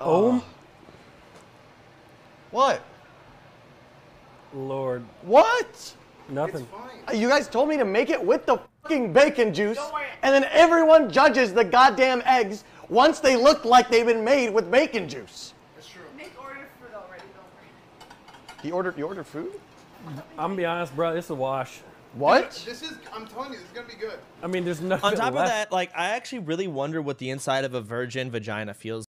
Oh, What? Lord. What? Nothing. You guys told me to make it with the fucking bacon juice, and then everyone judges the goddamn eggs once they look like they've been made with bacon juice. Nick ordered. He ordered. You ordered food? I'm gonna be honest, bro. It's a wash. What? This is, I'm telling you, this is gonna be good. I mean, there's nothing On top of that, like I actually really wonder what the inside of a virgin vagina feels